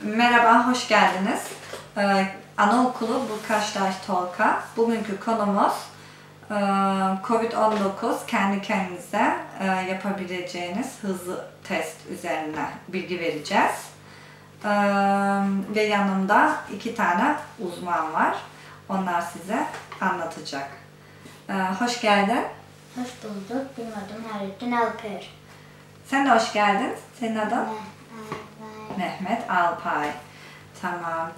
Merhaba, hoş geldiniz. Ee, Anaokulu Burkaştaş Tolka. Bugünkü konumuz e, COVID-19 kendi kendinize e, yapabileceğiniz hızlı test üzerine bilgi vereceğiz. Ee, Ve yanımda iki tane uzman var. Onlar size anlatacak. Ee, Hoş geldin. Hoş bulduk. Benim adım Hayrettin Alper. Sen de hoş geldin. Senin adın? Merhaba. Mehmet Alpay. Tamam.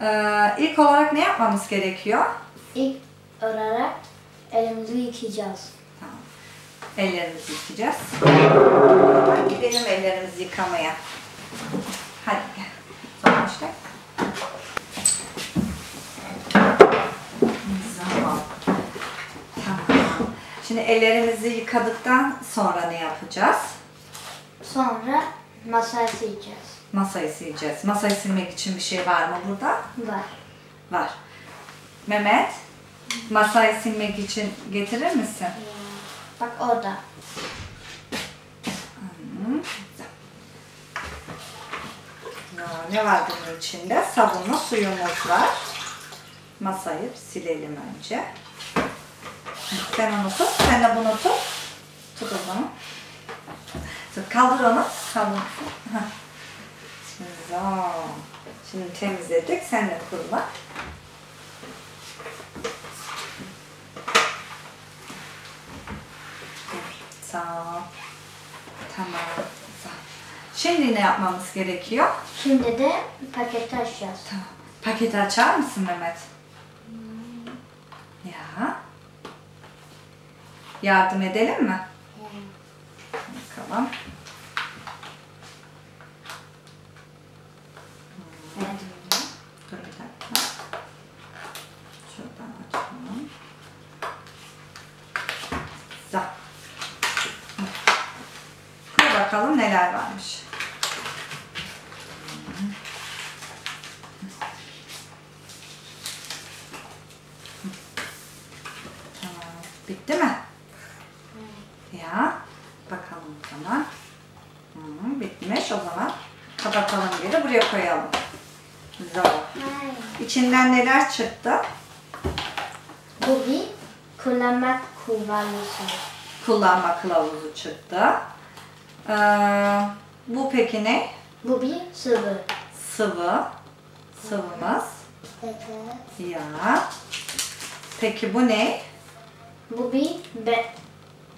Ee, ilk olarak ne yapmamız gerekiyor? İlk olarak elimizi yıkayacağız. Tamam. Ellerimizi yıkayacağız. Hadi gidelim ellerimizi yıkamaya. Hadi gel. Sonra işte. Tamam. Tamam. Şimdi ellerimizi yıkadıktan sonra ne yapacağız? Sonra masayı sileceğiz. Masayı sileceğiz. Masayı silmek için bir şey var mı burada? Var. Var. Mehmet, masayı silmek için getirir misin? Bak orada. Ya, Ne var bunun içinde? Sabunlu suyumuz var. Masayı silelim önce. Sen onu tut, sen de bunu tut. Tut o zaman. Kaldır onu. Kaldır. Şimdi temizledik. Sen de kurula. Sağ ol. Tamam. Ol. Şimdi ne yapmamız gerekiyor? Şimdi de paketi açacağız. Tamam. Paketi açar mısın Mehmet? Ya. Yardım edelim mi? Bakalım. Evet. Dur bir dakika. Şuradan açalım. Güzel. Koy bakalım neler varmış. Tamam. Bitti mi? Ya. Bakalım o zaman. Hı, bitmiş o zaman. Kapatalım geri buraya koyalım. Güzel. İçinden neler çıktı? Bu bir kullanmak kılavuzu. Kullanma kılavuzu çıktı. Ee, bu peki ne? Bu bir sıvı. Sıvı. Sıvımız. Ya. Peki bu ne? Bu bir be,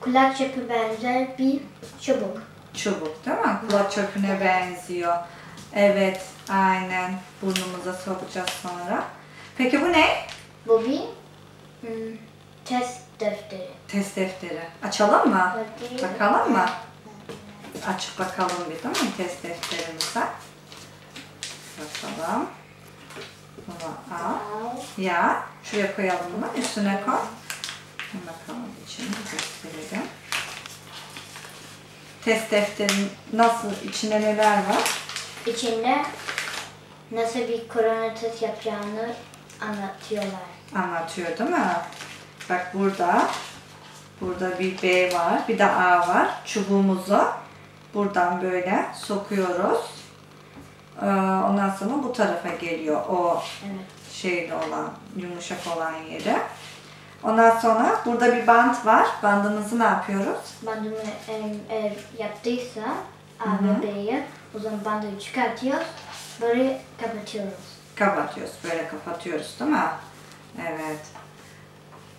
kulak çöpü benzer bir çubuk. Çubuk değil mi? Kulak çöpüne benziyor. Evet, aynen. Burnumuza sokacağız sonra. Peki bu ne? Bu bir hmm, test defteri. Test defteri. Açalım mı? Bakayım. Bakalım mı? Açıp bakalım bir değil mi test defterimize? Bakalım. Bunu al. Ya, şuraya koyalım bunu. Üstüne koy. Bakalım içini gösterelim. Test defterin nasıl, içinde neler var? İçinde nasıl bir korona test yapacağını anlatıyorlar. Anlatıyor değil mi? Bak burada, burada bir B var, bir de A var. Çubuğumuzu buradan böyle sokuyoruz. Ee, Ondan sonra bu tarafa geliyor o Evet. şeyde olan, yumuşak olan yere. Ondan sonra burada bir bant var. Bandımızı ne yapıyoruz? Bandını eğer, eğer yaptıysa A ve B'yi o zaman bandı çıkartıyoruz. Böyle kapatıyoruz. Kapatıyoruz. Böyle kapatıyoruz değil mi? Evet.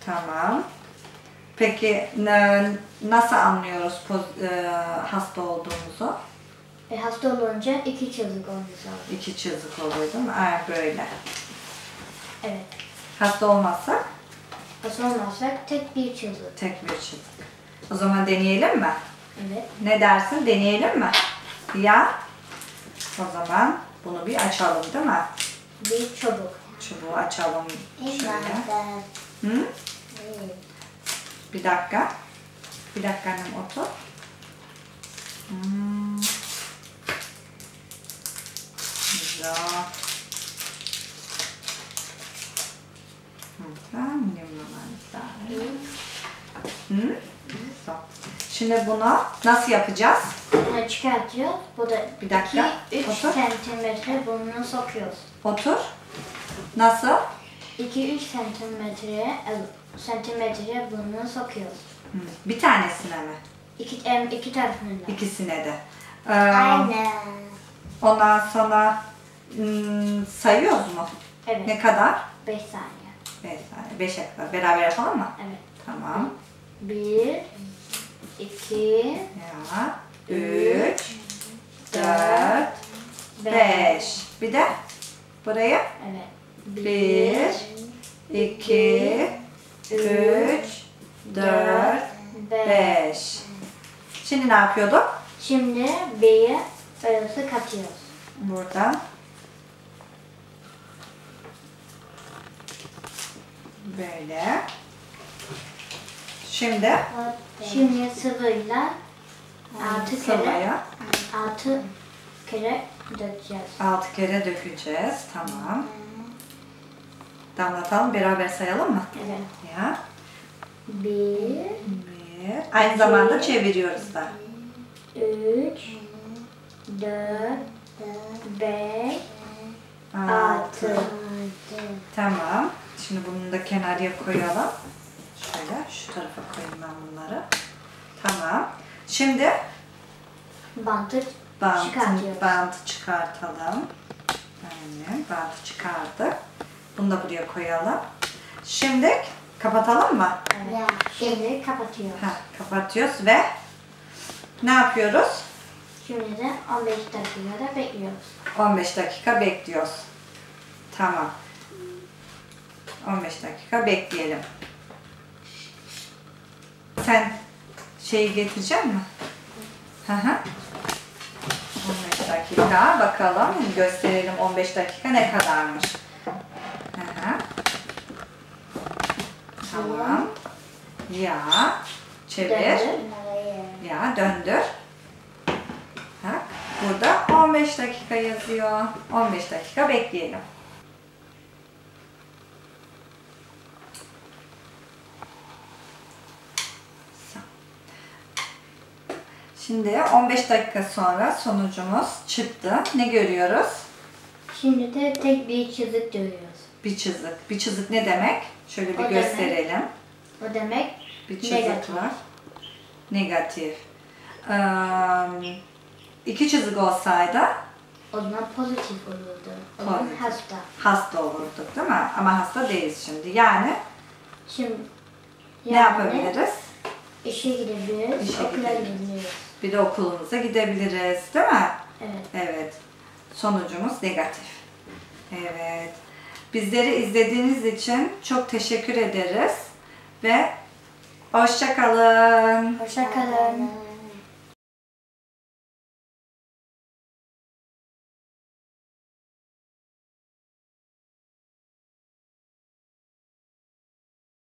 Tamam. Peki nasıl anlıyoruz e, hasta olduğumuzu? E, hasta olunca iki olması lazım. İki çizik oluyor değil mi? Ay böyle. Evet. Hasta olmazsak Hasta olmazsak tek bir çığlık. tek bir çizik. O zaman deneyelim mi? Evet. Ne dersin? Deneyelim mi? Ya. O zaman bunu bir açalım değil mi? Bir çubuk. Çubuğu açalım şöyle. Hı? Bir dakika. Bir dakika annem otur. Hmm. Güzel. So. Şimdi bunu nasıl yapacağız? Bunu çıkartıyoruz. Bu da Bir dakika, 2-3 otur. santimetre burnuna sokuyoruz. Otur. Nasıl? 2-3 santimetre santimetre burnuna sokuyoruz. Hı, Bir tanesine mi? İki, em, iki tarafını da. İkisine de. Ee, Aynen. Ondan sonra sayıyoruz mu? Evet. Ne kadar? 5 saniye. 5 saniye. 5'e kadar. Beraber yapalım mı? Evet. Tamam. 1 2 Ya. 3 4 5 Bir de buraya Evet. 1 2 3 4 5 Şimdi ne yapıyorduk? Şimdi B'ye arası katıyoruz. Buradan böyle. Şimdi Şimdi sıvıyla 6 kere sıvaya 6 kere dökeceğiz. 6 kere dökeceğiz. Tamam. Damlatalım beraber sayalım mı? Evet. Ya. 1 Bir. Aynı zamanda çeviriyoruz da. 3 4 5 6 Tamam. Şimdi bunu da kenarıya koyalım. Şöyle şu tarafa koyayım ben bunları. Tamam. Şimdi Bantı bantı, çıkartıyoruz. bantı çıkartalım. Aynen. Bantı çıkardık. Bunu da buraya koyalım. Şimdi kapatalım mı? Evet. Şimdi kapatıyoruz. Ha, kapatıyoruz ve ne yapıyoruz? Şimdi de 15 dakikada bekliyoruz. 15 dakika bekliyoruz. Tamam. 15 dakika bekleyelim. Sen şeyi getirecek mi? Hı hı. 15 dakika bakalım gösterelim 15 dakika ne kadarmış. Hı hı. Tamam. Ya çevir. Döndür. Ya döndür. Bak burada 15 dakika yazıyor. 15 dakika bekleyelim. Şimdi 15 dakika sonra sonucumuz çıktı. Ne görüyoruz? Şimdi de tek bir çizik dövüyoruz. Bir çizik. Bir çizik ne demek? Şöyle bir O demek- gösterelim. O demek Bir çizik Negatif. var. Negatif. Ee, iki çizik olsaydı o zaman pozitif olurdu. O zaman Pozitif. hasta. hasta olurduk değil mi? Ama hasta değiliz şimdi. Yani Şimdi ne yapabiliriz? İşe gidebiliriz, İşe okula gidebiliriz. gidebiliriz. Bir de okulumuza gidebiliriz değil mi? Evet. Evet. Sonucumuz negatif. Evet. Bizleri izlediğiniz için çok teşekkür ederiz ve hoşça kalın. Hoşça kalın.